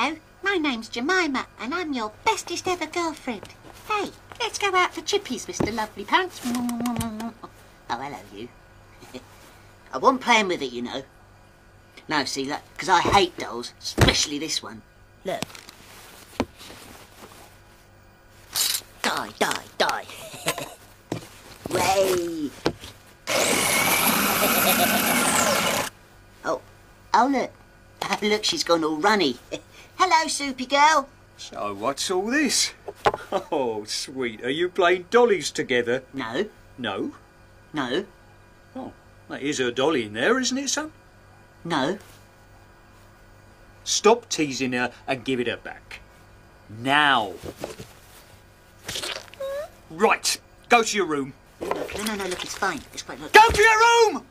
Hello, my name's Jemima, and I'm your bestest ever girlfriend. Hey, let's go out for chippies, Mr. Lovely Pants. Oh, hello, you. I wasn't playing with it, you know. No, see, look, because I hate dolls, especially this one. Look. Die, die, die. Way. oh, oh look. Look, she's gone all runny. Hello, Soupy girl. So what's all this? Oh, sweet. Are you playing dollies together? No, No. no, Oh, that is her dolly in there, isn't it, son? no. Stop teasing her and give it her back. Now. Right. Go to your room. No, no, no, look, it's fine. It's quite Look. Go to your room!